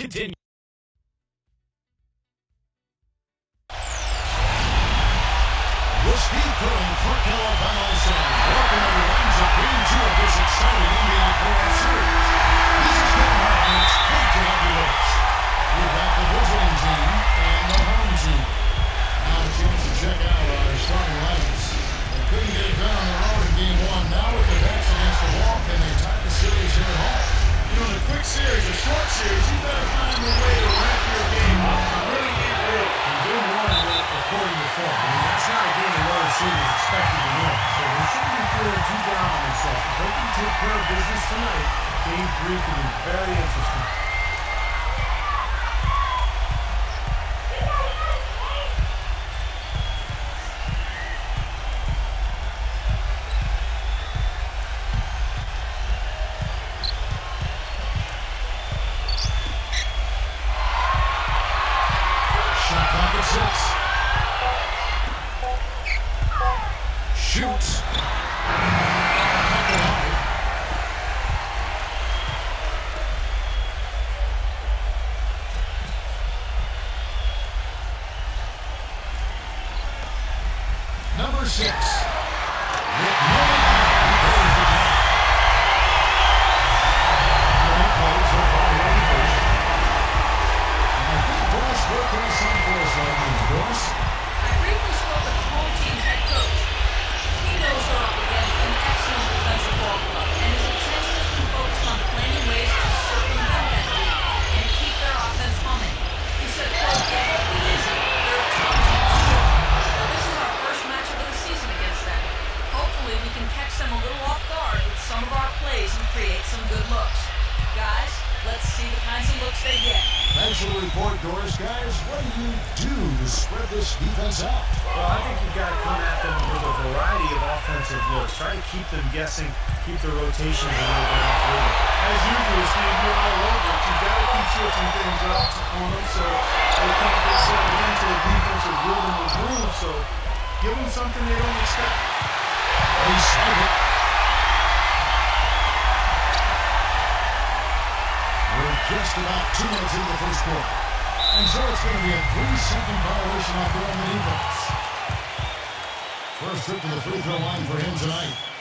continue. The Steve Curran Clark Alabama Sound. Welcome everyone to Game 2 of this exciting NBA playoff series. This is Kevin Harlan, and it's great to have you with us. We've got the visiting team and the home team. Now a chance to check out our starting lineups. They couldn't get it done on the road in Game 1. Now with the backs against the wall, can they tie the series here at home? You know, in a quick series, a short series, you better find a way to wrap your game up. You really can't do it. Game 1 went according to form. I mean, that's not a game the City is expected to win. So they shouldn't be feeling too down on themselves. If they can take care of business tonight, Game 3 can be very interesting. Clock at Try to keep them guessing, keep their rotations a little bit off rhythm. As usual, Steve, you're all over it. You've got to keep switching things up on them so they can't get settled into a defensive rhythm or groove. So give them something they don't expect. They swipe it. We're just about two minutes into the first quarter. And so it's going to be a three-second violation on the defense. First trip to the free throw line for him tonight.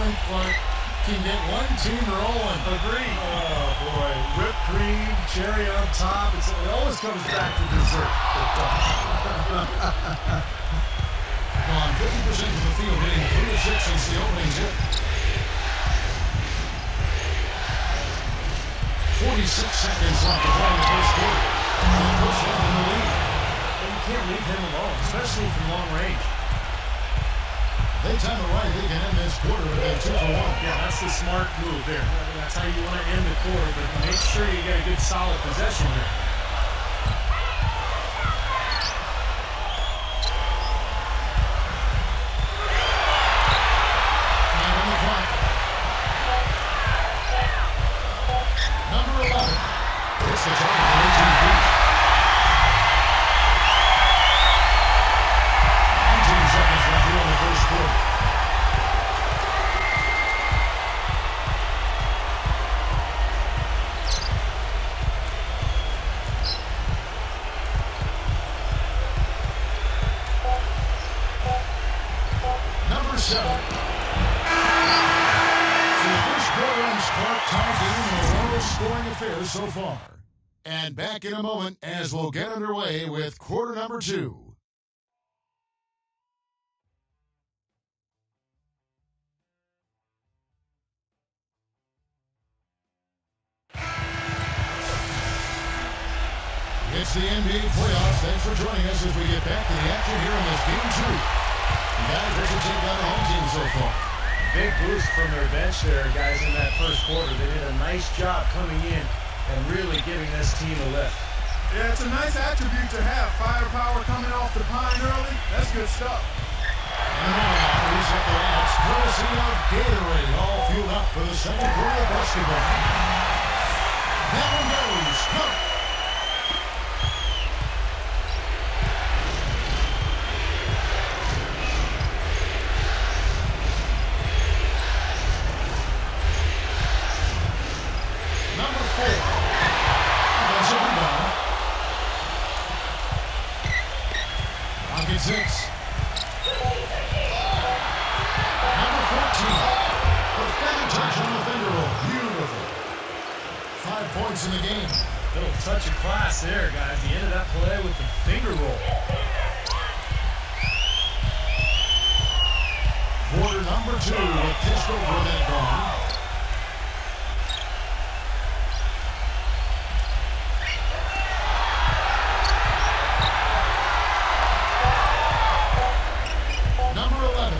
Strength, Clark, can get one team rolling. Agreed. Oh, boy. Whipped cream, cherry on top. It's, it always comes back to dessert. Gone 50% of the field, hitting 3 of 6 since the opening tip. 46 seconds left to play in the first quarter. And push them in the lead. And you can't leave him alone, especially from long range. They time it right, they can end this quarter with a 2 for 1. Yeah, that's the smart move there. That's how you want to end the quarter, but make sure you get a good solid possession here. Affair so far. And back in a moment as we'll get underway with quarter number two. It's the NBA playoffs. Thanks for joining us as we get back to the action here in this game two. Guys, what's your take on the home team so far? Big boost from their bench there, guys, in that first quarter. They did a nice job coming in and really giving this team a lift. Yeah, it's a nice attribute to have. Firepower coming off the pine early. That's good stuff. And now, reset the lamps, courtesy of Gatorade, all fueled up for the second quarter of basketball. That one goes. Cook. Number four. Offensive rebound. Pocket six. Number 14. Defender touch on the finger roll. Beautiful. Five points in the game. Little touch of class there, guys. The end of that play with the finger roll. Quarter number two with just over a minute gone. Number 11.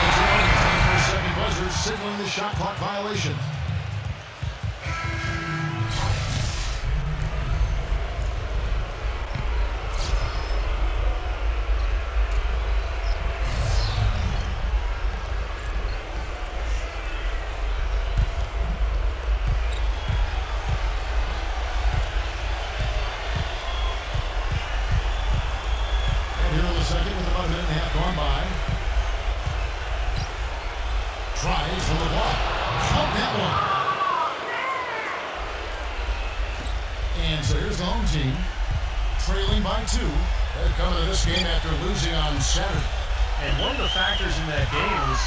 Majority time for a second buzzer, signaling the shot clock violation. And here in the second with about a minute and a half gone by. Tries from the block. Count that one. And so here's the home team. Trailing by by two. They're this game after losing on Saturday. And one of the factors in that game was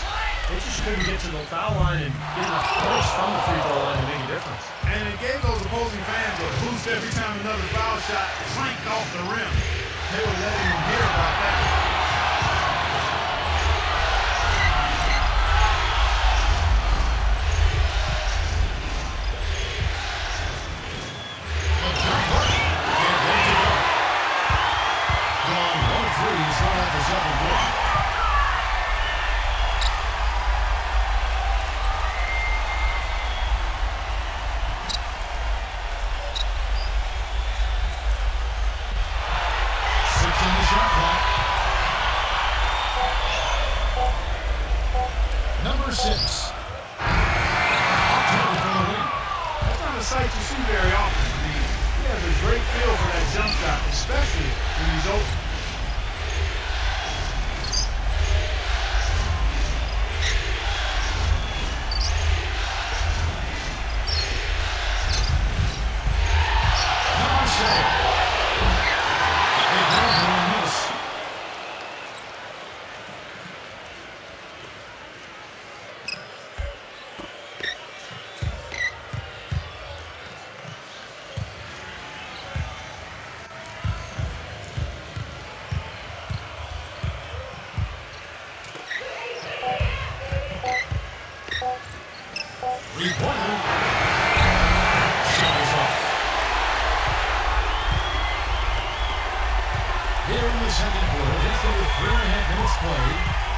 they just couldn't get to the foul line and get enough points from the free throw line to make a difference. And it gave those opposing fans a boost every time another foul shot clanked off the rim. They were letting them hear about that. Second quarter, just over three and a half minutes played.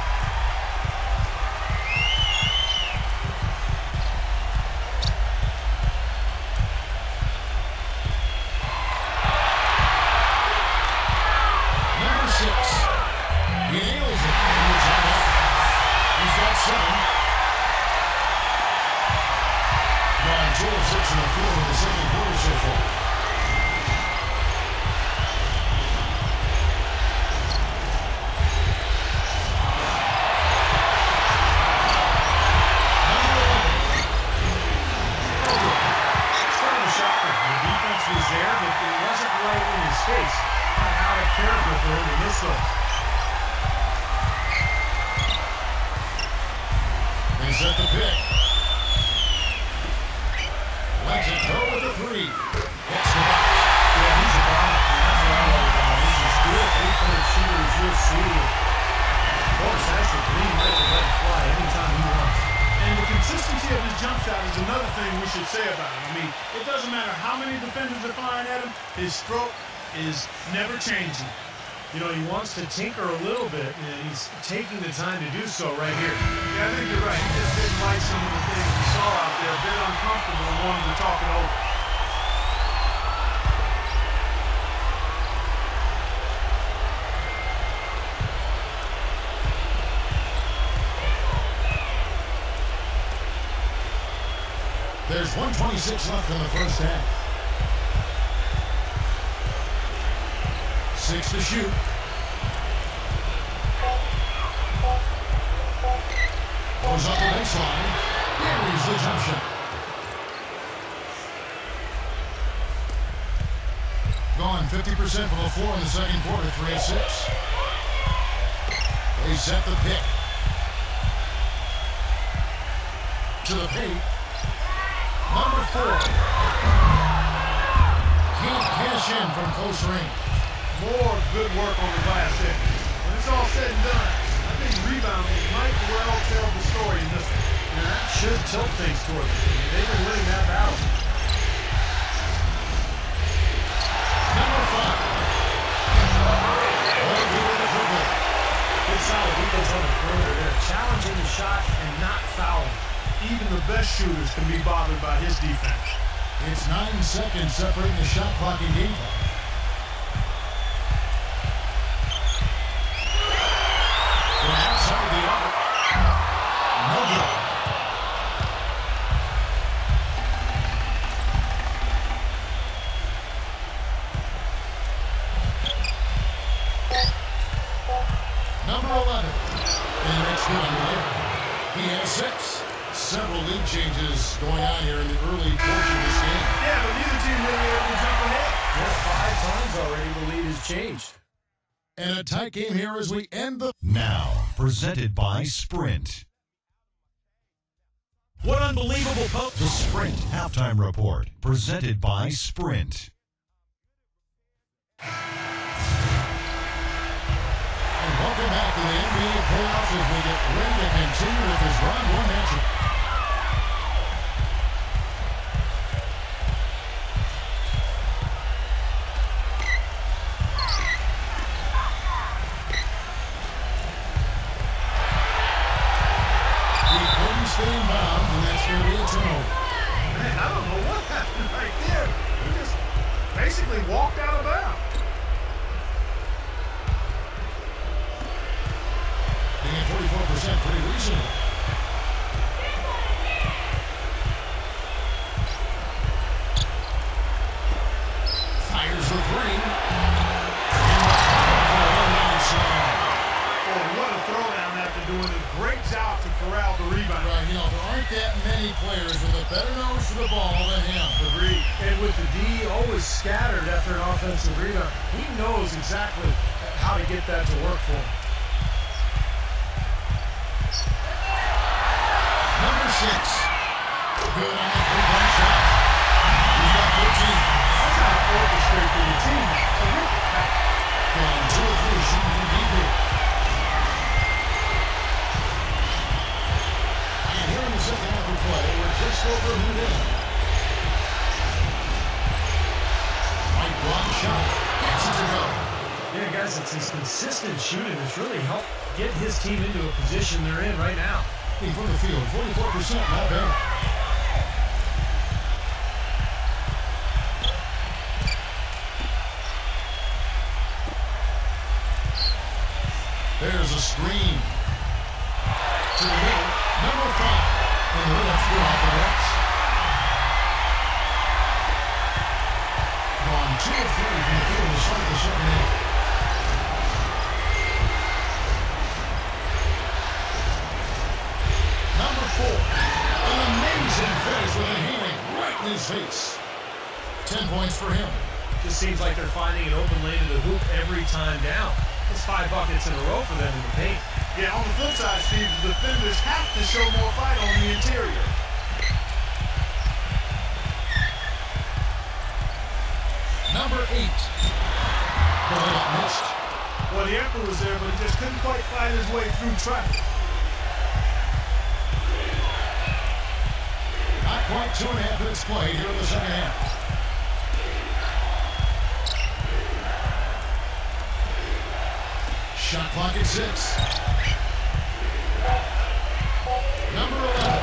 Consistency of his jump shot is another thing we should say about him. I mean, it doesn't matter how many defenders are flying at him, his stroke is never changing. You know, he wants to tinker a little bit, and he's taking the time to do so right here. Yeah, I think you're right. He just didn't like some of the things he saw out there, a bit uncomfortable and wanted to talk it over. There's 126 left in the first half. Six to shoot. Goes up the baseline. Buries the jump shot. Gone 50% from the floor in the second quarter, 3 of 6. They set the pick. To the paint. Four. Can't cash in from close range. More good work on the glass there. When it's all said and done, I think rebounding might well tell the story in this one. And that should tilt things toward them. They've been winning that battle. Number five. All good with the triple. Good solid defense on the perimeter there. Challenging the shot and not fouling. Even the best shooters can be bothered by his defense. It's nine seconds separating the shot clock and game clock. From outside the arc. Number 11. And next good. He has six. Several lead changes going on here in the early portion of this game. Yeah, but neither team really able to jump ahead. Yeah, five times already the lead has changed. And a tight game here as we end the. Now, presented by Sprint. What unbelievable post! The Sprint Halftime Report, presented by Sprint. And welcome back to the NBA playoffs as we get ready to continue with this round one matchup. Offensive rebound, he knows exactly how to get that to work for him. Number six. Good on the three-point shot. He's got 14. That's how to orchestrate for your team. Gone two or over. Right block shot. Gets it to go. Yeah, guys, it's his consistent shooting that's really helped get his team into a position they're in right now. From the field, 44%, not bad. There's a screen. To the middle, number five. And the layup's good off the books. Number four, an amazing finish with a hand right in his face. Ten points for him. Just seems like they're finding an open lane to the hoop every time down. It's five buckets in a row for them in the paint. Yeah, on the flip side, Steve, the defenders have to show more fight on the interior. Number eight. The layup missed. Well, the effort was there, but he just couldn't quite find his way through traffic. Not quite two and a half minutes played here in the second half. Shot clock at six. Number 11.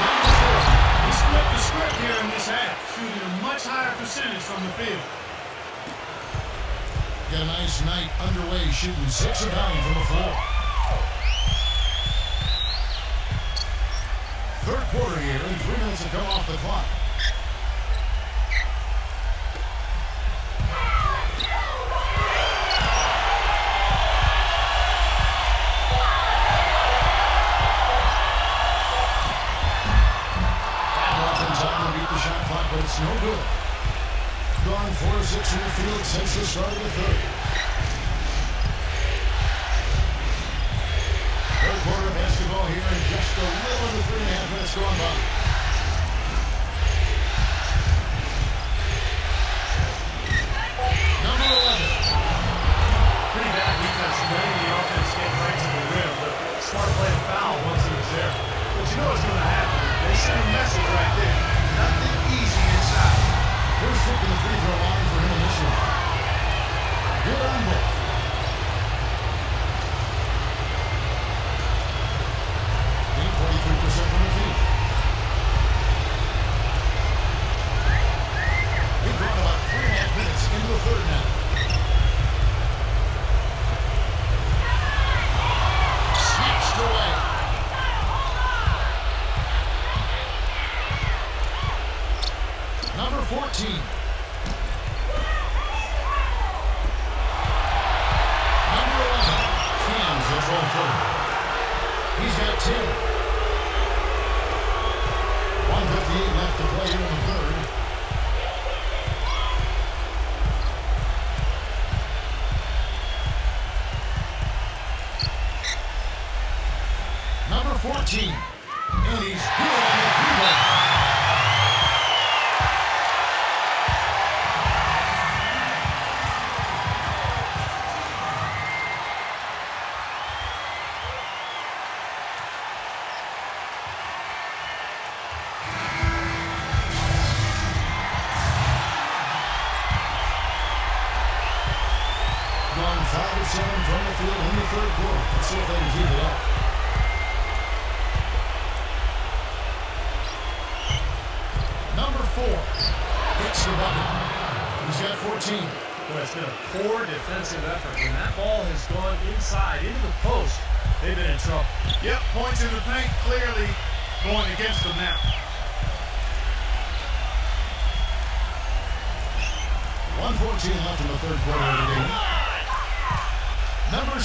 Number four. He flipped the script here in this half, shooting a much higher percentage from the field. A nice night underway, shooting six of nine from the floor. Third quarter here, and three minutes have come off the clock. Off in Gone four of six in the field since the start of the third. Third quarter basketball here, and just a little under three and a half minutes gone by. Number 11. Pretty bad defense, the offense get right to the rim, but smart play to foul once he was there. But you know what's going to happen. They send a message right there. Nothing. First trip to the free throw line for him in one. Good on both.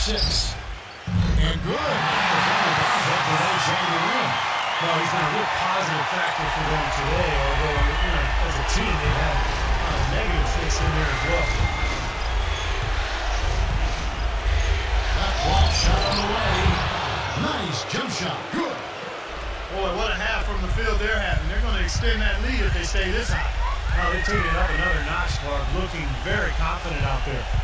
Six. And good. The final bounce off the right side of the rim. Well, he's been a real positive factor for them today, although, you know, as a team, they've had a lot of negatives mixed in there as well. Left block shot on the way. Nice jump shot. Good. Boy, what a half from the field they're having. They're going to extend that lead if they stay this high. Now they've taken it up another notch, Clark, looking very confident out there.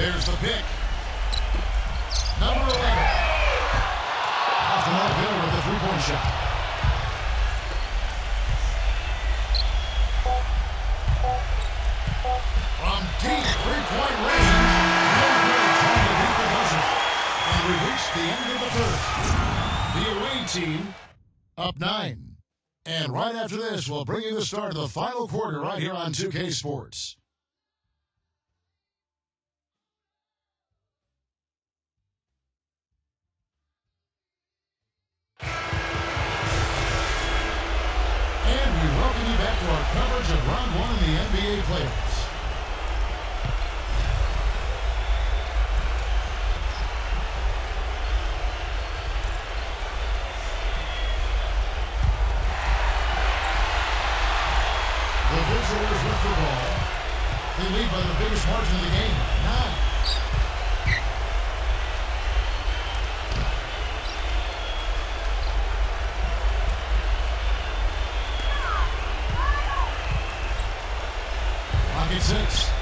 There's the pick. Number 11. Off the there with the three-point shot. From deep three-point range. The. And reach the end of the third. The away team up nine. And right after this, we'll bring you the start of the final quarter right here on 2K Sports. To our coverage of round one in the NBA playoffs. The visitors with the ball. They lead by the biggest margin of the game, nine. Rocket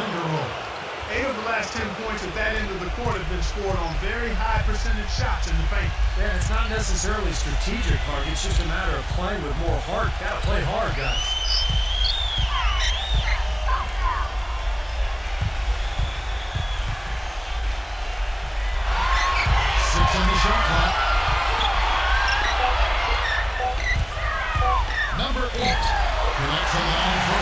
roll. Eight of the last 10 points at that end of the court have been scored on very high percentage shots in the paint. Yeah, it's not necessarily strategic, Mark. It's just a matter of playing with more heart. Gotta play hard, guys. Six on the shot clock. Number eight. Connects on the nine foot.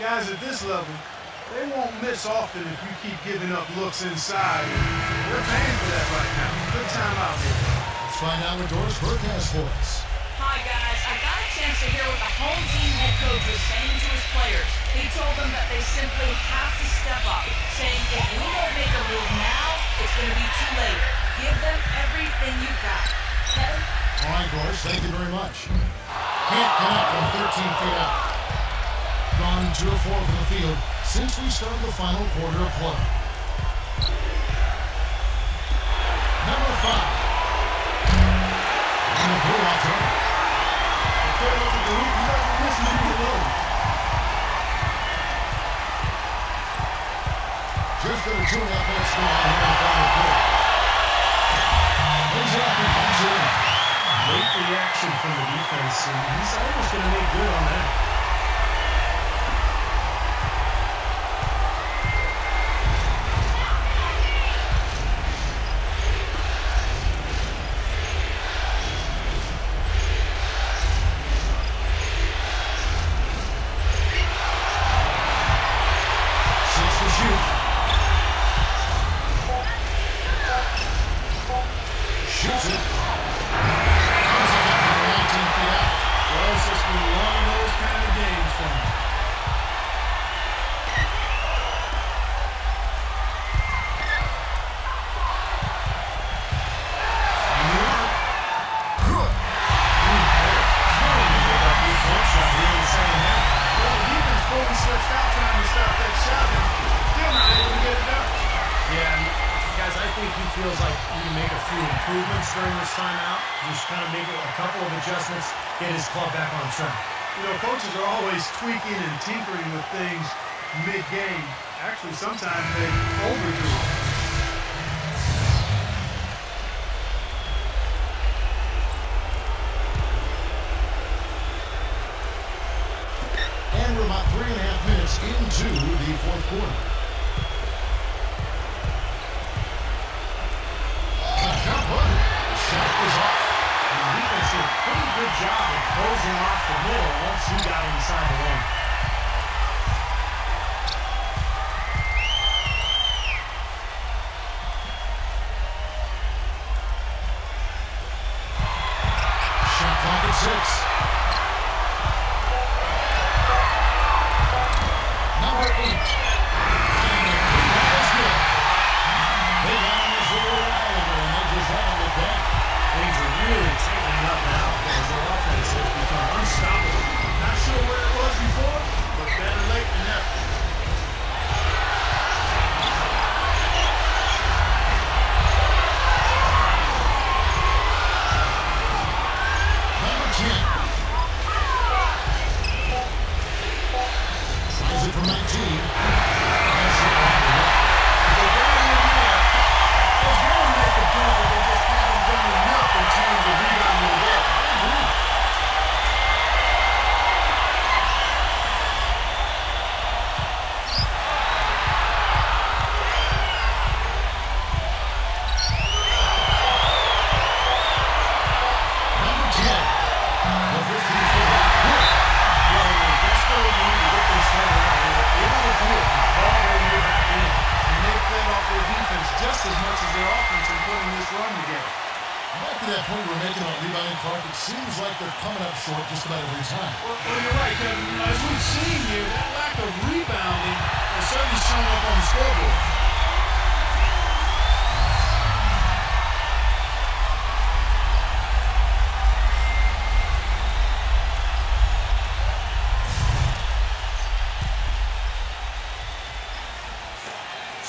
Guys, at this level, they won't miss often if you keep giving up looks inside. They're paying for that right now. Good time out here. Let's find out what Doris Burke has for us. Hi, guys. I got a chance to hear what the home team head coach was saying to his players. He told them that they simply have to step up, saying if we don't make a move now, it's going to be too late. Give them everything you've got. Kevin? All right, Doris, thank you very much. Can't connect from 13 feet out. Gone 2 or 4 from the field since we started the final quarter of play. Number 5. And the blue off. Clear look at the hoop. Doesn't miss many of. Just got a two and a half minute score on the final quarter. Brings it up comes in. Late reaction from the defense, and he's almost going to make good on that. Sometimes they overdo it. And we're about three and a half minutes into the fourth quarter.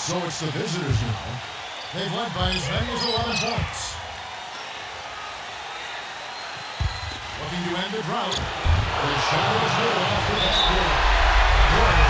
So it's the visitors now. They've led by as many as 11 points. Looking to end the drought. The shot is good off the backboard.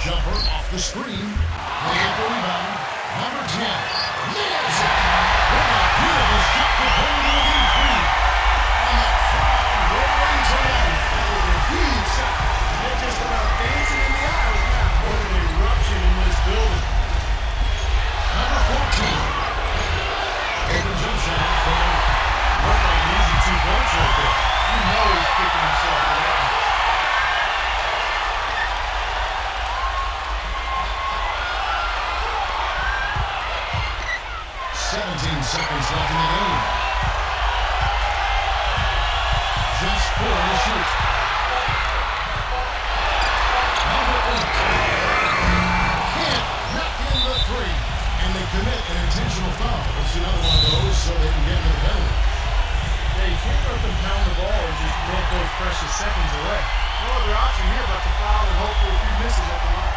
Jumper off the screen. The rebound. Number 10. Nails it. Huge shot. They're just about in the now. What an eruption in this building. Number 14. Open jump shot off the mark. Looked like an easy two points there. You know he's kicking himself for seconds left in the game. Just four to shoot. The three. And they commit an intentional foul. It's another one of those so they can get into the penalty. Yeah, can't let them pound the ball and just milk those precious seconds away. No other option here but to foul and hope for a few misses at the line.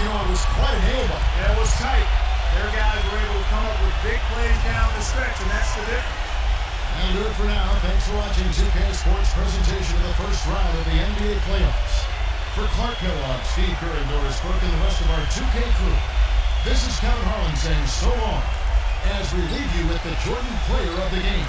You know, it was quite a nail biter. That was tight. Their guys were able to come up with big plays down the stretch, and that's the difference. That'll do it for now. Thanks for watching 2K Sports presentation of the first round of the NBA playoffs. For Clark Kellogg, Steve Kerr, and Doris Burke, and the rest of our 2K crew, this is Kevin Harlan saying so long as we leave you with the Jordan player of the game.